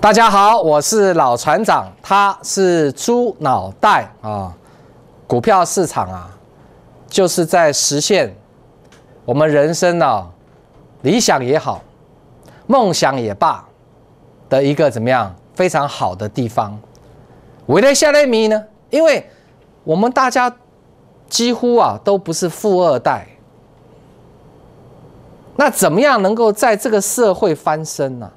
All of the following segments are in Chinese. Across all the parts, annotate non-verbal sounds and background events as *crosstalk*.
大家好，我是老船长，他是猪脑袋啊。股票市场啊，就是在实现我们人生呢理想也好，梦想也罢的一个怎么样非常好的地方。为了下来米呢，因为我们大家几乎啊都不是富二代，那怎么样能够在这个社会翻身呢？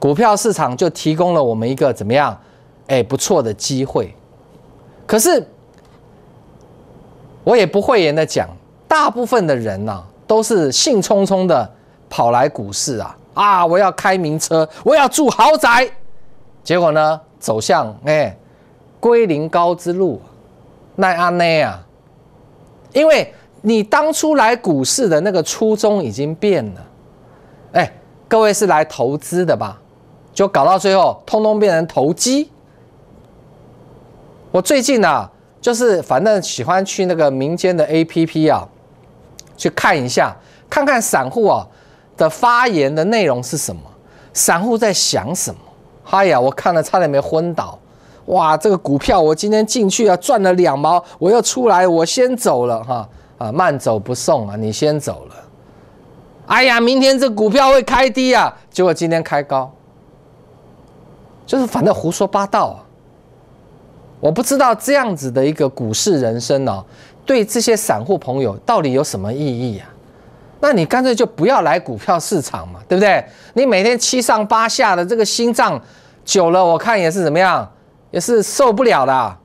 股票市场就提供了我们一个怎么样，哎，不错的机会。可是我也不讳言的讲，大部分的人呢，都是兴冲冲的跑来股市啊啊！我要开名车，我要住豪宅，结果呢，走向哎归零高之路，奈阿奈啊！因为你当初来股市的那个初衷已经变了，哎，各位是来投资的吧？就搞到最后，通通变成投机。我最近呢，就是反正喜欢去那个民间的 A P P 啊，去看一下，看看散户啊的发言的内容是什么，散户在想什么。哎呀，我看了差点没昏倒。哇，这个股票我今天进去啊，赚了两毛，我又出来，我先走了哈啊，慢走不送啊，你先走了。哎呀，明天这股票会开低啊，结果今天开高。就是反正胡说八道！我不知道这样子的一个股市人生呢，对这些散户朋友到底有什么意义啊？那你干脆就不要来股票市场嘛，对不对？你每天七上八下的这个心脏久了，我看也是怎么样，也是受不了的。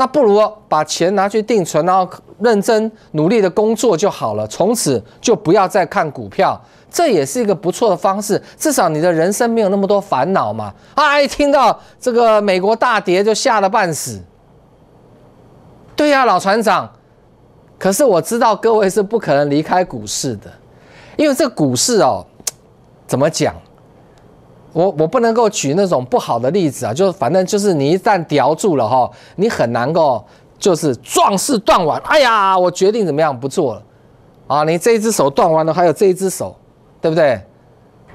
那不如把钱拿去定存，然后认真努力的工作就好了，从此就不要再看股票。这也是一个不错的方式，至少你的人生没有那么多烦恼嘛。啊，一听到这个美国大跌就吓得半死。对呀，老船长。可是我知道各位是不可能离开股市的，因为这股市哦，怎么讲？我我不能够举那种不好的例子啊，就是反正就是你一旦叼住了哈，你很难够就是壮士断腕。哎呀，我决定怎么样不做了啊？你这一只手断完了，还有这一只手。对不对？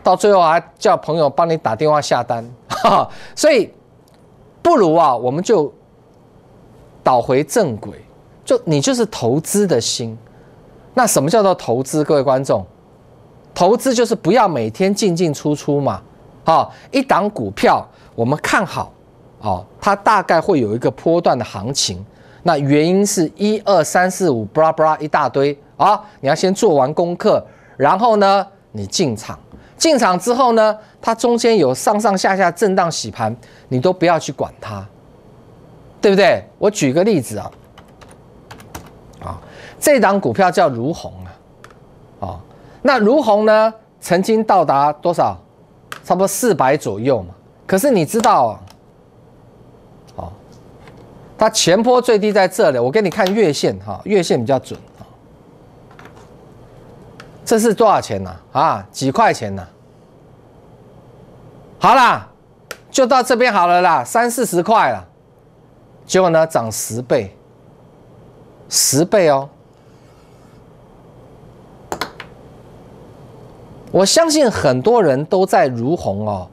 到最后还叫朋友帮你打电话下单，哈 *laughs* 哈所以不如啊，我们就倒回正轨，就你就是投资的心。那什么叫做投资？各位观众，投资就是不要每天进进出出嘛。好，一档股票我们看好，哦，它大概会有一个波段的行情。那原因是一二三四五，布拉布拉一大堆啊，你要先做完功课，然后呢？你进场，进场之后呢，它中间有上上下下震荡洗盘，你都不要去管它，对不对？我举个例子啊，啊，这档股票叫如虹啊，啊，那如虹呢，曾经到达多少？差不多四百左右嘛。可是你知道，哦，它前坡最低在这里，我给你看月线哈，月线比较准啊。这是多少钱呢？啊，几块钱呢？好啦，就到这边好了啦，三四十块了。结果呢，涨十倍，十倍哦！我相信很多人都在如虹哦，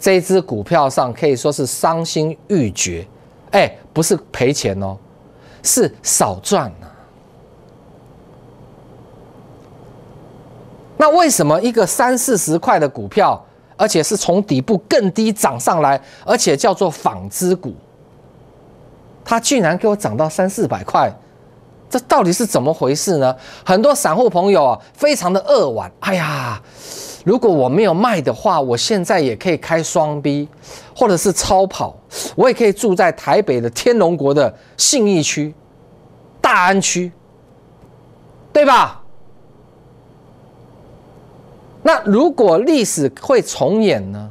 这只股票上可以说是伤心欲绝。哎，不是赔钱哦，是少赚了。那为什么一个三四十块的股票，而且是从底部更低涨上来，而且叫做纺织股，它居然给我涨到三四百块，这到底是怎么回事呢？很多散户朋友啊，非常的扼腕。哎呀，如果我没有卖的话，我现在也可以开双 B，或者是超跑，我也可以住在台北的天龙国的信义区、大安区，对吧？那如果历史会重演呢？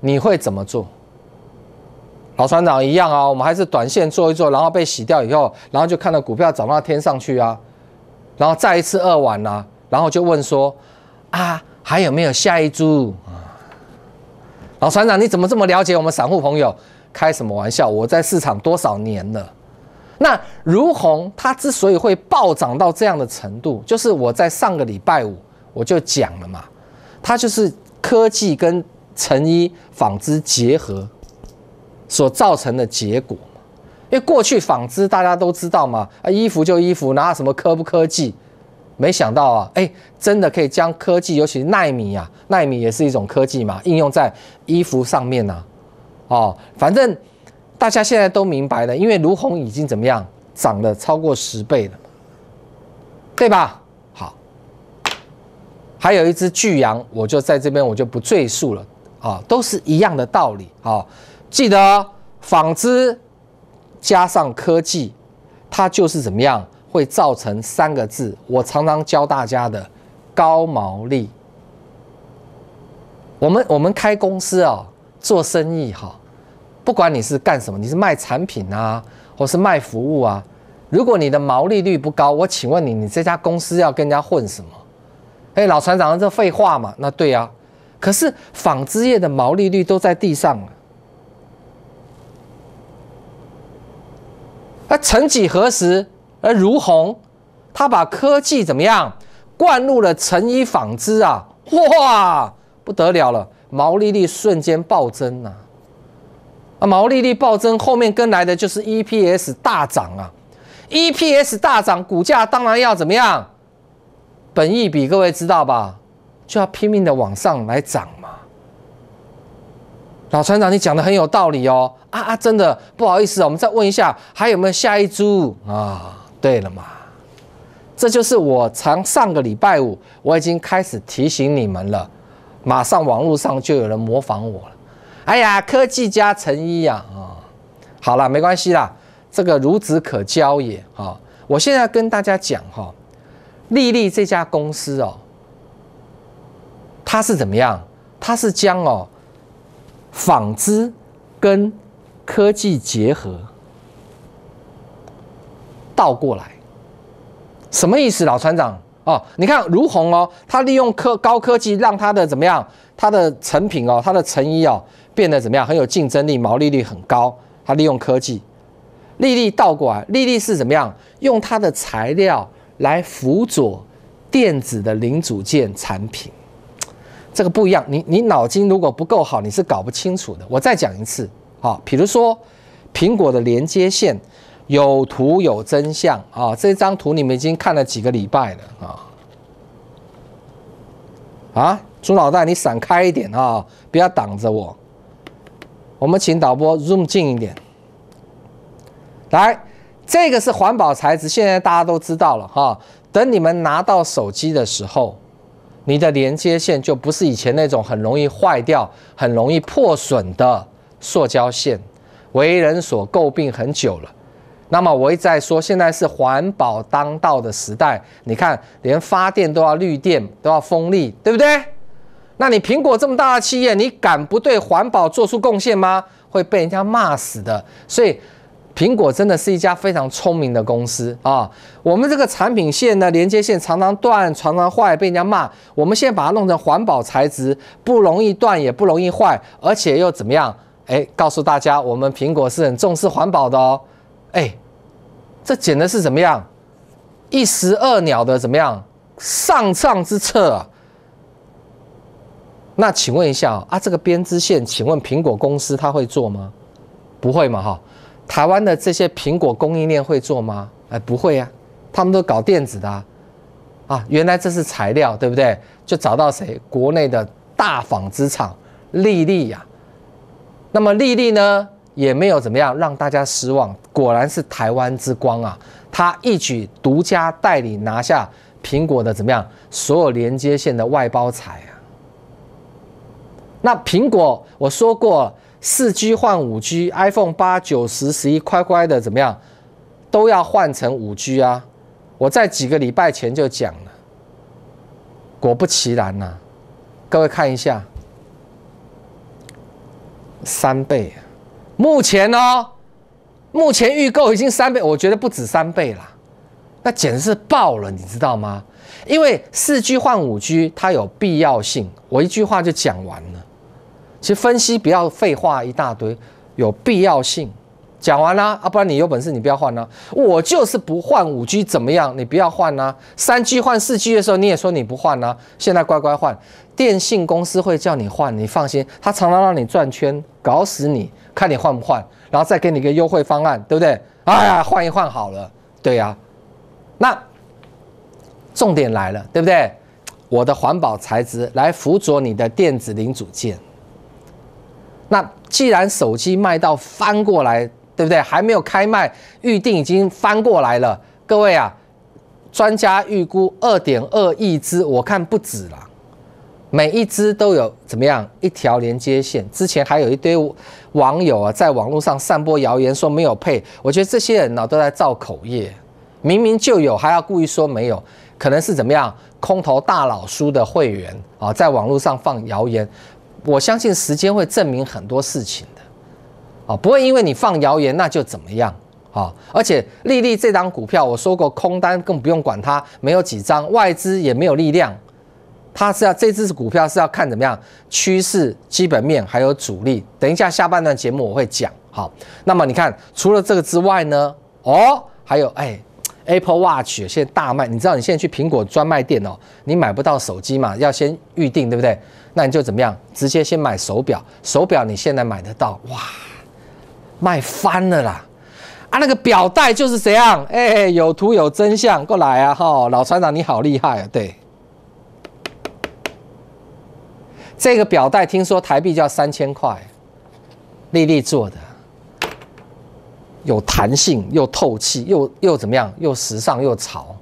你会怎么做？老船长一样啊，我们还是短线做一做，然后被洗掉以后，然后就看到股票涨到天上去啊，然后再一次二完啊，然后就问说啊，还有没有下一株？老船长，你怎么这么了解我们散户朋友？开什么玩笑？我在市场多少年了？那如虹它之所以会暴涨到这样的程度，就是我在上个礼拜五我就讲了嘛。它就是科技跟成衣纺织结合所造成的结果。因为过去纺织大家都知道嘛，啊，衣服就衣服，哪有什么科不科技？没想到啊，哎，真的可以将科技，尤其是纳米啊，纳米也是一种科技嘛，应用在衣服上面呐。哦，反正大家现在都明白了，因为卢红已经怎么样，涨了超过十倍了，对吧？好，还有一只巨羊，我就在这边我就不赘述了啊，都是一样的道理啊。记得纺织加上科技，它就是怎么样，会造成三个字，我常常教大家的高毛利。我们我们开公司啊，做生意哈。不管你是干什么，你是卖产品啊，或是卖服务啊，如果你的毛利率不高，我请问你，你这家公司要跟人家混什么？哎，老船长，这废话嘛？那对啊。可是纺织业的毛利率都在地上了。那曾几何时，而如虹，他把科技怎么样灌入了成衣纺织啊？哇，不得了了，毛利率瞬间暴增啊！啊，毛利率暴增，后面跟来的就是 EPS 大涨啊！EPS 大涨，股价当然要怎么样？本益比各位知道吧？就要拼命的往上来涨嘛。老船长，你讲的很有道理哦。啊啊，真的不好意思，我们再问一下，还有没有下一株啊？对了嘛，这就是我从上个礼拜五我已经开始提醒你们了，马上网络上就有人模仿我了。哎呀，科技加成衣呀，啊，好了，没关系啦，这个孺子可教也啊。我现在跟大家讲哈，丽丽这家公司哦，它是怎么样？它是将哦纺织跟科技结合倒过来，什么意思？老船长哦，你看如虹哦，他利用科高科技让他的怎么样？他的成品哦，他的成衣哦。变得怎么样？很有竞争力，毛利率很高。他利用科技，利利倒过来，利利是怎么样？用它的材料来辅佐电子的零组件产品，这个不一样。你你脑筋如果不够好，你是搞不清楚的。我再讲一次，好，比如说苹果的连接线有图有真相啊，这张图你们已经看了几个礼拜了啊啊，朱老大，你闪开一点啊，不要挡着我。我们请导播 zoom 近一点，来，这个是环保材质，现在大家都知道了哈。等你们拿到手机的时候，你的连接线就不是以前那种很容易坏掉、很容易破损的塑胶线，为人所诟病很久了。那么我一再说，现在是环保当道的时代，你看，连发电都要绿电，都要风力，对不对？那你苹果这么大的企业，你敢不对环保做出贡献吗？会被人家骂死的。所以，苹果真的是一家非常聪明的公司啊。我们这个产品线呢，连接线常常断、常常坏，被人家骂。我们现在把它弄成环保材质，不容易断，也不容易坏，而且又怎么样？哎，告诉大家，我们苹果是很重视环保的哦。哎，这简直是怎么样？一石二鸟的怎么样？上上之策啊！那请问一下啊，这个编织线，请问苹果公司他会做吗？不会嘛哈？台湾的这些苹果供应链会做吗？哎，不会呀，他们都搞电子的啊。原来这是材料，对不对？就找到谁？国内的大纺织厂丽丽呀。那么丽丽呢，也没有怎么样让大家失望，果然是台湾之光啊！他一举独家代理拿下苹果的怎么样？所有连接线的外包材啊。那苹果我说过，四 G 换五 G，iPhone 八、九、十、十一，乖乖的怎么样，都要换成五 G 啊！我在几个礼拜前就讲了，果不其然呐，各位看一下，三倍，目前哦，目前预购已经三倍，我觉得不止三倍了，那简直是爆了，你知道吗？因为四 G 换五 G，它有必要性，我一句话就讲完了。其实分析不要废话一大堆，有必要性。讲完啦，啊，不然你有本事你不要换呢？我就是不换五 G 怎么样？你不要换呢？三 G 换四 G 的时候你也说你不换呢？现在乖乖换，电信公司会叫你换，你放心，他常常让你转圈，搞死你，看你换不换，然后再给你个优惠方案，对不对？哎呀，换一换好了，对呀。那重点来了，对不对？我的环保材质来辅佐你的电子零组件。那既然手机卖到翻过来，对不对？还没有开卖，预定已经翻过来了。各位啊，专家预估二点二亿只，我看不止了。每一只都有怎么样一条连接线？之前还有一堆网友啊，在网络上散播谣言说没有配，我觉得这些人呢都在造口业，明明就有，还要故意说没有，可能是怎么样？空头大佬书的会员啊，在网络上放谣言。我相信时间会证明很多事情的，啊，不会因为你放谣言那就怎么样啊？而且丽丽这张股票，我说过空单更不用管它，没有几张，外资也没有力量，它是要这只股票是要看怎么样趋势、基本面还有主力。等一下下半段节目我会讲。好，那么你看除了这个之外呢？哦，还有哎，Apple Watch 现在大卖，你知道你现在去苹果专卖店哦，你买不到手机嘛，要先预定，对不对？那你就怎么样？直接先买手表，手表你现在买得到，哇，卖翻了啦！啊，那个表带就是怎样？哎，有图有真相，过来啊！哈，老船长你好厉害啊！对，这个表带听说台币就要三千块，丽丽做的，有弹性又透气，又又怎么样？又时尚又潮，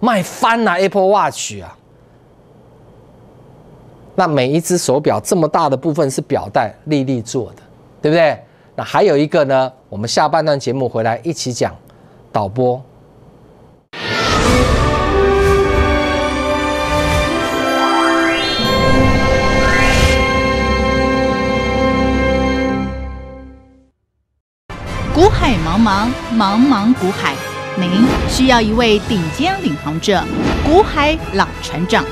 卖翻了 Apple Watch 啊！那每一只手表这么大的部分是表带，丽丽做的，对不对？那还有一个呢，我们下半段节目回来一起讲。导播，古海茫茫，茫茫古海，您需要一位顶尖领航者，古海老船长。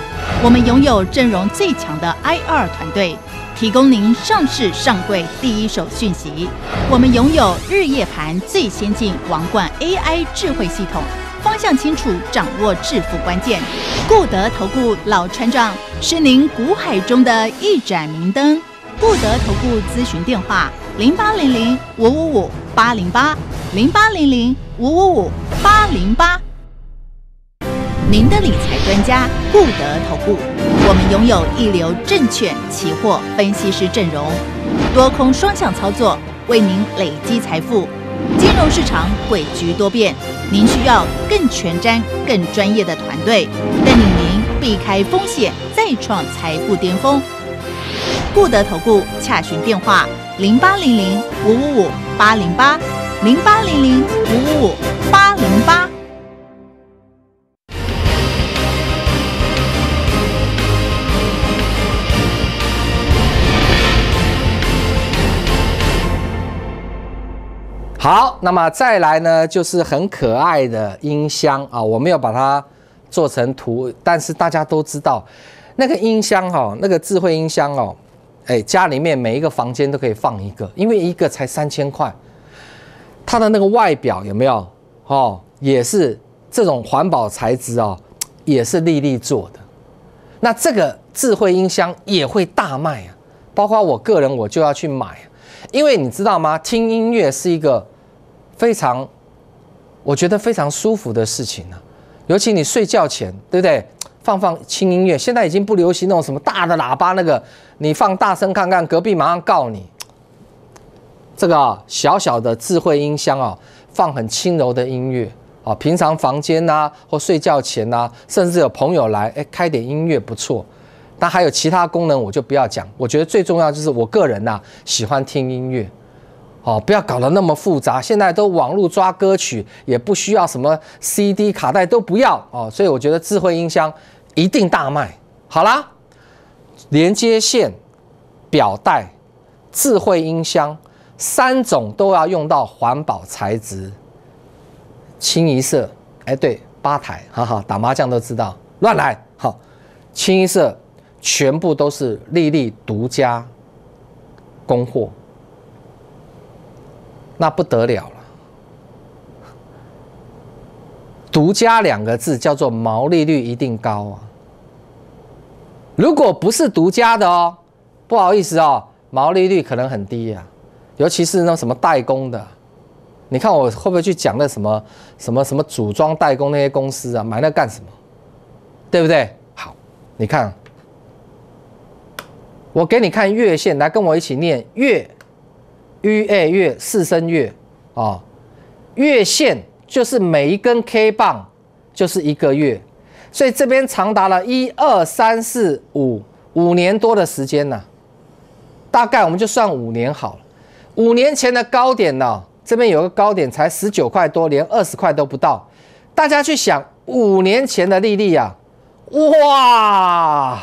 我们拥有阵容最强的 IR 团队，提供您上市上柜第一手讯息。我们拥有日夜盘最先进王冠 AI 智慧系统，方向清楚，掌握致富关键。固德投顾老船长是您股海中的一盏明灯。固德投顾咨询电话：零八零零五五五八零八零八零零五五五八零八。您的理财专家固德投顾，我们拥有一流证券期货分析师阵容，多空双向操作，为您累积财富。金融市场诡谲多变，您需要更全瞻、更专业的团队，带领您避开风险，再创财富巅峰。固德投顾洽询电话：零八零零五五五八零八零八零零五五五八零八。好，那么再来呢，就是很可爱的音箱啊，我没有把它做成图，但是大家都知道，那个音箱哈，那个智慧音箱哦，哎，家里面每一个房间都可以放一个，因为一个才三千块，它的那个外表有没有哦，也是这种环保材质哦，也是丽丽做的，那这个智慧音箱也会大卖啊，包括我个人我就要去买，因为你知道吗？听音乐是一个。非常，我觉得非常舒服的事情呢，尤其你睡觉前，对不对？放放轻音乐，现在已经不流行那种什么大的喇叭，那个你放大声看看，隔壁马上告你。这个小小的智慧音箱啊，放很轻柔的音乐啊，平常房间呐或睡觉前呐，甚至有朋友来，哎，开点音乐不错。但还有其他功能，我就不要讲。我觉得最重要就是我个人呐，喜欢听音乐。哦，不要搞得那么复杂。现在都网络抓歌曲，也不需要什么 CD 卡带，都不要哦。所以我觉得智慧音箱一定大卖。好啦，连接线、表带、智慧音箱三种都要用到环保材质，清一色。哎，对，吧台，哈哈，打麻将都知道，乱来。好，清一色全部都是丽丽独家供货。那不得了了。独家两个字叫做毛利率一定高啊。如果不是独家的哦，不好意思哦，毛利率可能很低呀。尤其是那什么代工的，你看我会不会去讲那什么什么什么组装代工那些公司啊，买那干什么？对不对？好，你看，我给你看月线，来跟我一起念月，u a 月四声月啊，月线就是每一根 K 棒就是一个月，所以这边长达了一二三四五五年多的时间呢，大概我们就算五年好了。五年前的高点呢？这边有个高点才十九块多，连二十块都不到。大家去想，五年前的利率啊，哇，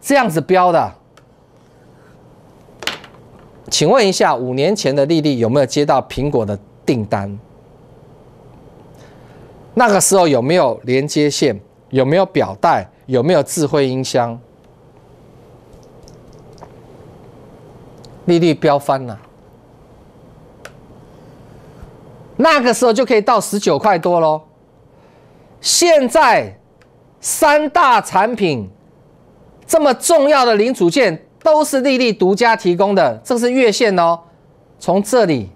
这样子标的。请问一下，五年前的利率有没有接到苹果的订单？那个时候有没有连接线？有没有表带？有没有智慧音箱？利率飙翻了。那个时候就可以到十九块多喽。现在三大产品这么重要的零组件都是丽丽独家提供的，这是月线哦，从这里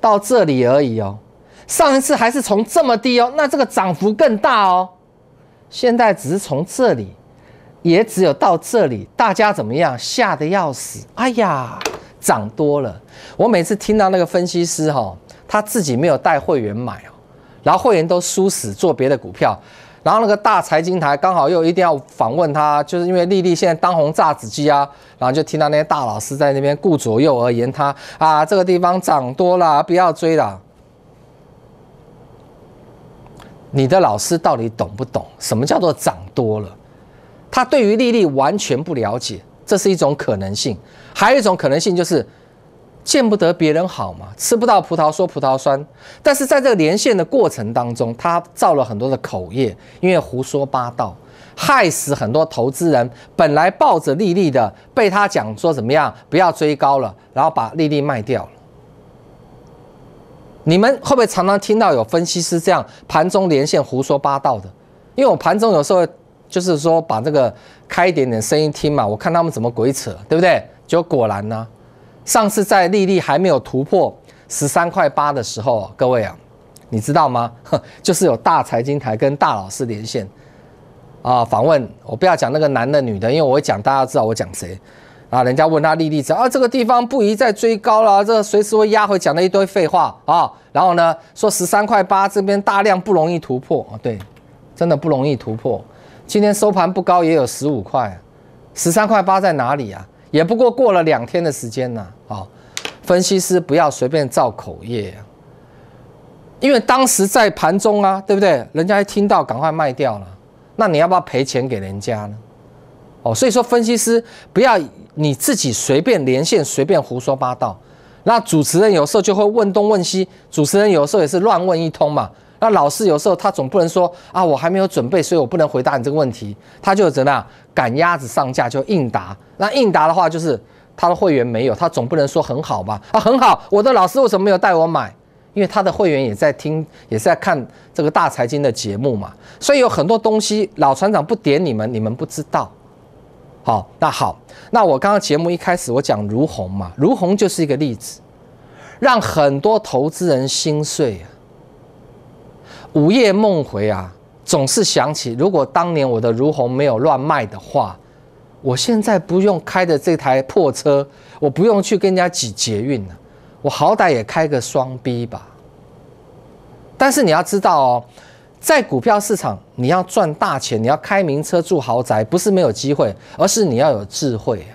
到这里而已哦。上一次还是从这么低哦，那这个涨幅更大哦。现在只是从这里，也只有到这里，大家怎么样？吓得要死！哎呀，涨多了。我每次听到那个分析师哈。他自己没有带会员买哦，然后会员都输死做别的股票，然后那个大财经台刚好又一定要访问他，就是因为丽丽现在当红炸子鸡啊，然后就听到那些大老师在那边顾左右而言他啊，这个地方涨多了，不要追了。你的老师到底懂不懂什么叫做涨多了？他对于丽丽完全不了解，这是一种可能性，还有一种可能性就是。见不得别人好嘛，吃不到葡萄说葡萄酸。但是在这个连线的过程当中，他造了很多的口业，因为胡说八道，害死很多投资人。本来抱着利率的，被他讲说怎么样，不要追高了，然后把利率卖掉了。你们会不会常常听到有分析师这样盘中连线胡说八道的？因为我盘中有时候就是说把这个开一点点声音听嘛，我看他们怎么鬼扯，对不对？就果果然呢。上次在利率还没有突破十三块八的时候，各位啊，你知道吗？*laughs* 就是有大财经台跟大老师连线啊，访问我不要讲那个男的女的，因为我会讲大家知道我讲谁啊。人家问他利率值啊，这个地方不宜再追高了，这随时会压回，讲了一堆废话啊。然后呢，说十三块八这边大量不容易突破啊，对，真的不容易突破。今天收盘不高也有十五块，十三块八在哪里啊？也不过过了两天的时间呢，啊，分析师不要随便造口业啊，因为当时在盘中啊，对不对？人家一听到赶快卖掉了，那你要不要赔钱给人家呢？哦，所以说分析师不要你自己随便连线，随便胡说八道。那主持人有时候就会问东问西，主持人有时候也是乱问一通嘛。那老师有时候他总不能说啊，我还没有准备，所以我不能回答你这个问题。他就怎么样赶鸭子上架就应答。那应答的话就是他的会员没有，他总不能说很好吧？啊，很好，我的老师为什么没有带我买？因为他的会员也在听，也是在看这个大财经的节目嘛。所以有很多东西老船长不点你们，你们不知道。好，那好，那我刚刚节目一开始我讲如虹嘛，如虹就是一个例子，让很多投资人心碎啊。午夜梦回啊，总是想起，如果当年我的如虹没有乱卖的话，我现在不用开的这台破车，我不用去跟人家挤捷运了，我好歹也开个双 B 吧。但是你要知道哦，在股票市场，你要赚大钱，你要开名车住豪宅，不是没有机会，而是你要有智慧。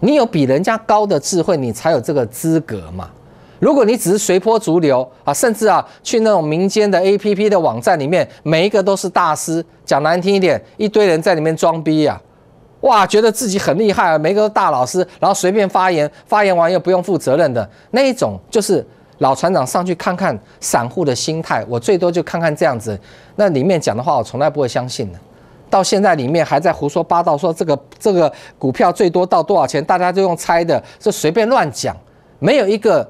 你有比人家高的智慧，你才有这个资格嘛。如果你只是随波逐流啊，甚至啊去那种民间的 A P P 的网站里面，每一个都是大师，讲难听一点，一堆人在里面装逼呀，哇，觉得自己很厉害啊，每个大老师，然后随便发言，发言完又不用负责任的那一种，就是老船长上去看看散户的心态，我最多就看看这样子，那里面讲的话我从来不会相信的，到现在里面还在胡说八道，说这个这个股票最多到多少钱，大家就用猜的，就随便乱讲，没有一个。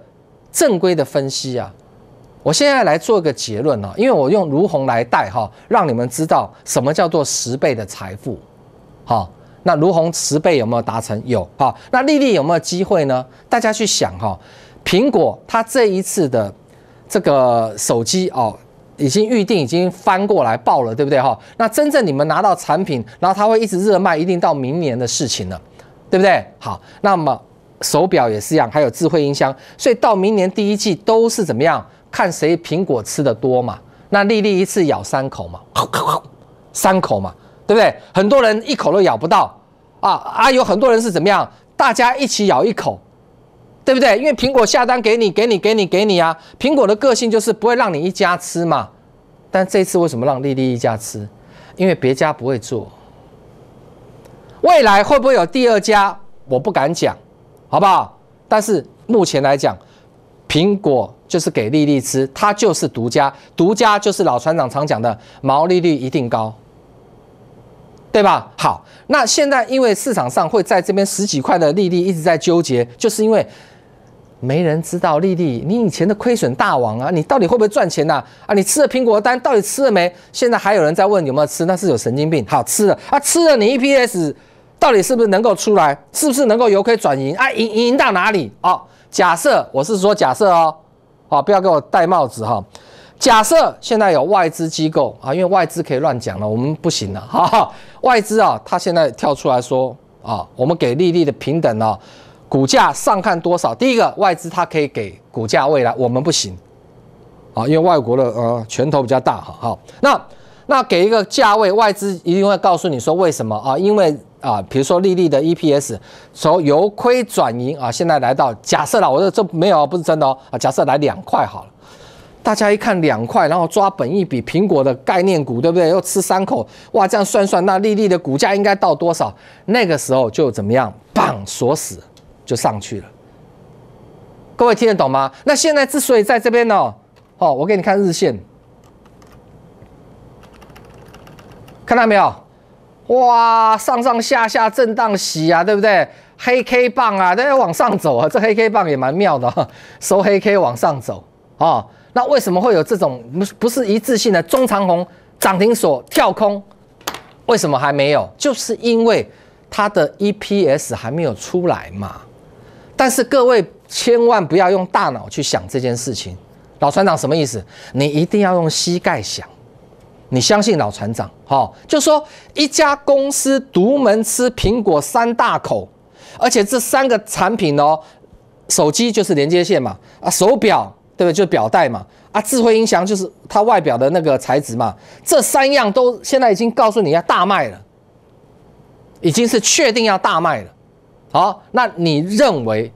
正规的分析啊。我现在来做一个结论啊，因为我用卢虹来带哈，让你们知道什么叫做十倍的财富。好，那卢虹十倍有没有达成？有。好，那丽丽有没有机会呢？大家去想哈，苹果它这一次的这个手机哦。已经预定，已经翻过来报了，对不对哈？那真正你们拿到产品，然后它会一直热卖，一定到明年的事情了，对不对？好，那么手表也是一样，还有智慧音箱，所以到明年第一季都是怎么样？看谁苹果吃的多嘛？那丽丽一次咬三口嘛，*laughs* 三口嘛，对不对？很多人一口都咬不到啊啊！有很多人是怎么样？大家一起咬一口。对不对？因为苹果下单给你，给你，给你，给你啊！苹果的个性就是不会让你一家吃嘛。但这次为什么让丽丽一家吃？因为别家不会做。未来会不会有第二家？我不敢讲，好不好？但是目前来讲，苹果就是给丽丽吃，它就是独家，独家就是老船长常讲的毛利率一定高，对吧？好，那现在因为市场上会在这边十几块的丽丽一直在纠结，就是因为。没人知道丽丽，你以前的亏损大王啊，你到底会不会赚钱呐？啊，你吃了苹果单到底吃了没？现在还有人在问有没有吃，那是有神经病。好吃了啊，吃了你 EPS 到底是不是能够出来？是不是能够由亏转盈啊？盈盈到哪里？哦，假设我是说假设哦，好，不要给我戴帽子哈。假设现在有外资机构啊，因为外资可以乱讲了，我们不行了哈。外资啊，他现在跳出来说啊，我们给丽丽的平等哦。股价上看多少？第一个外资它可以给股价未来，我们不行啊，因为外国的呃拳头比较大哈。好，那那给一个价位，外资一定会告诉你说为什么啊？因为啊，比如说利率的 EPS 从由亏转盈啊，现在来到假设了，我说这没有不是真的哦啊，假设来两块好了，大家一看两块，然后抓本一比苹果的概念股对不对？又吃三口，哇，这样算算，那利率的股价应该到多少？那个时候就怎么样？棒锁死。就上去了，各位听得懂吗？那现在之所以在这边呢，哦，我给你看日线，看到没有？哇，上上下下震荡洗啊，对不对？黑 K 棒啊，都要往上走啊，这黑 K 棒也蛮妙的，*laughs* 收黑 K 往上走啊。那为什么会有这种不不是一致性的中长红涨停锁跳空？为什么还没有？就是因为它的 EPS 还没有出来嘛。但是各位千万不要用大脑去想这件事情，老船长什么意思？你一定要用膝盖想。你相信老船长，哈，就说一家公司独门吃苹果三大口，而且这三个产品哦，手机就是连接线嘛，啊，手表对不对？就是表带嘛，啊，智慧音响就是它外表的那个材质嘛，这三样都现在已经告诉你要大卖了，已经是确定要大卖了。好，那你认为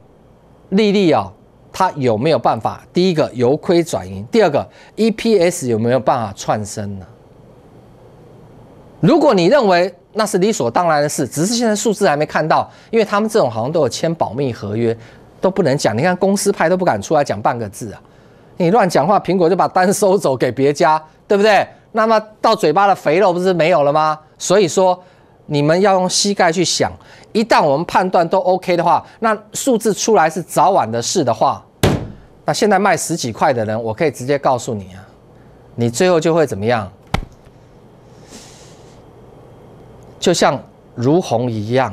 丽丽啊，它有没有办法？第一个由亏转盈，第二个 EPS 有没有办法窜升呢？如果你认为那是理所当然的事，只是现在数字还没看到，因为他们这种好像都有签保密合约，都不能讲。你看公司派都不敢出来讲半个字啊！你乱讲话，苹果就把单收走给别家，对不对？那么到嘴巴的肥肉不是没有了吗？所以说。你们要用膝盖去想，一旦我们判断都 OK 的话，那数字出来是早晚的事的话，那现在卖十几块的人，我可以直接告诉你啊，你最后就会怎么样？就像如虹一样，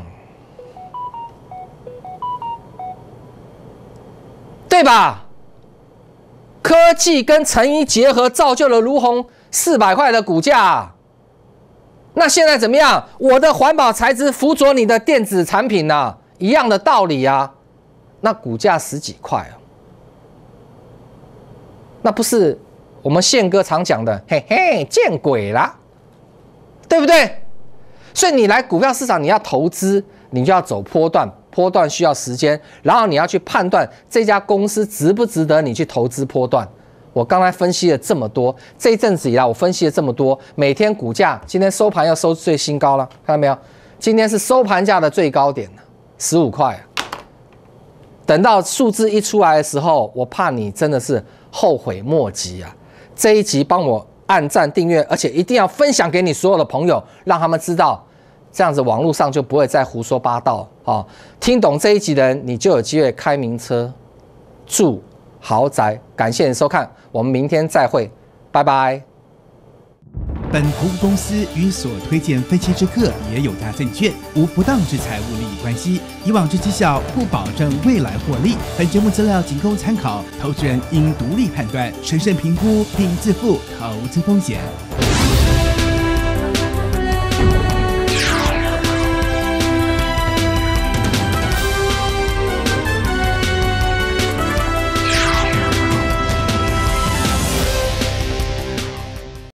对吧？科技跟成衣结合，造就了如虹四百块的股价。那现在怎么样？我的环保材质辅佐你的电子产品呢？一样的道理啊。那股价十几块啊，那不是我们宪哥常讲的，嘿嘿，见鬼啦，对不对？所以你来股票市场，你要投资，你就要走波段，波段需要时间，然后你要去判断这家公司值不值得你去投资波段。我刚才分析了这么多，这一阵子以来我分析了这么多，每天股价今天收盘要收最新高了，看到没有？今天是收盘价的最高点十五块。等到数字一出来的时候，我怕你真的是后悔莫及啊！这一集帮我按赞订阅，而且一定要分享给你所有的朋友，让他们知道，这样子网络上就不会再胡说八道啊！听懂这一集的人，你就有机会开名车住。豪宅。感谢您收看，我们明天再会，拜拜。本投资公司与所推荐分期之客也有大证券，无不当之财务利益关系。以往之绩效不保证未来获利。本节目资料仅供参考，投资人应独立判断、审慎评估并自负投资风险。